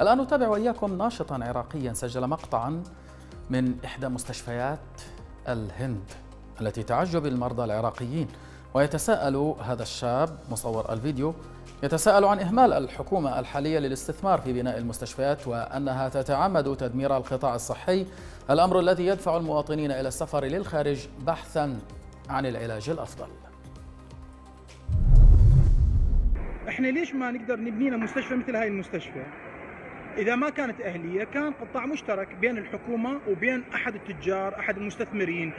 الآن نتابع وإياكم ناشطا عراقيا سجل مقطعا من إحدى مستشفيات الهند التي تعجب المرضى العراقيين. ويتساءل هذا الشاب مصور الفيديو يتساءل عن إهمال الحكومة الحالية للاستثمار في بناء المستشفيات وأنها تتعمد تدمير القطاع الصحي. الأمر الذي يدفع المواطنين إلى السفر للخارج بحثا عن العلاج الأفضل. إحنا ليش ما نقدر نبني لنا مستشفى مثل هاي المستشفى؟ إذا ما كانت أهلية كان قطاع مشترك بين الحكومة وبين أحد التجار، أحد المستثمرين.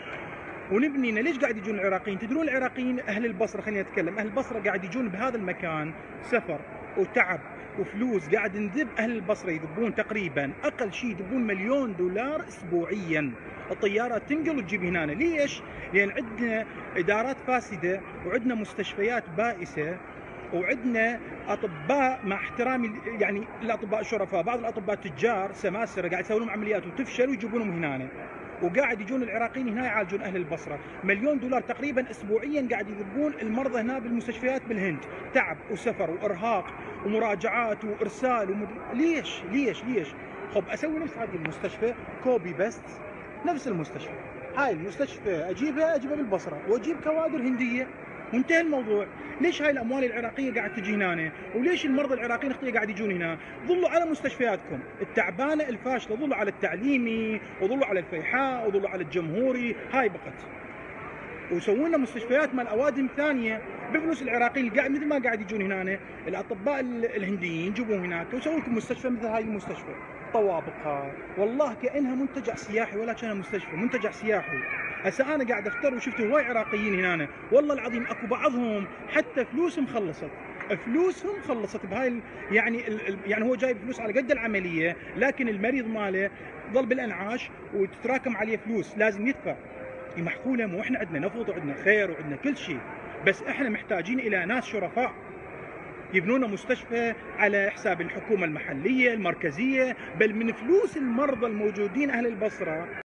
ونبني ليش قاعد يجون العراقيين؟ تدرون العراقيين أهل البصرة خليني اتكلم، أهل البصرة قاعد يجون بهذا المكان سفر وتعب وفلوس قاعد نذب أهل البصرة يذبون تقريبا أقل شيء يذبون مليون دولار اسبوعيا. الطيارات تنقل وتجيب هنا. ليش؟ لأن عندنا إدارات فاسدة وعندنا مستشفيات بائسة. وعندنا أطباء مع احترامي يعني الأطباء الشرفاء بعض الأطباء تجار سماسرة قاعد يسوون عمليات وتفشل ويجيبونهم هنا وقاعد يجون العراقيين هنا يعالجون أهل البصرة، مليون دولار تقريبا اسبوعيا قاعد يذبون المرضى هنا بالمستشفيات بالهند، تعب وسفر وإرهاق ومراجعات وإرسال ومد... ليش؟ ليش؟ ليش؟ خب أسوي نفس هذه المستشفى copy paste نفس المستشفى، هاي المستشفى أجيبها أجيبها بالبصرة وأجيب كوادر هندية وانتهى الموضوع. ليش هاي الأموال العراقية قاعد تجي هنا وليش المرضى العراقيين أختي قاعد يجون هنا؟ ظلوا على مستشفياتكم. التعبانة الفاشلة. ظلوا على التعليمي وظلوا على الفيحاء وظلوا على الجمهوري. هاي بقت. ويسوون لنا مستشفيات مال اوادم ثانية بفلوس العراقيين قاعد مثل ما قاعد يجون هنا الأطباء الهنديين يجيبون هناك. ويسوون لكم مستشفى مثل هاي المستشفى. طوابقها والله كأنها منتجع سياحي ولا كأنها مستشفى. منتجع سياحي. هسه أنا قاعد أختار وشفت هواي عراقيين هنا. والله العظيم أكو بعضهم حتى فلوسهم خلصت. فلوسهم خلصت بهاي يعني يعني هو جايب فلوس على قد العملية لكن المريض ماله ظل بالانعاش وتتراكم عليه فلوس لازم يدفع. يمحكوا له مو إحنا عندنا نفط وعندنا خير وعندنا كل شيء بس إحنا محتاجين إلى ناس شرفاء يبنون مستشفى على حساب الحكومة المحلية المركزية بل من فلوس المرضى الموجودين أهل البصرة.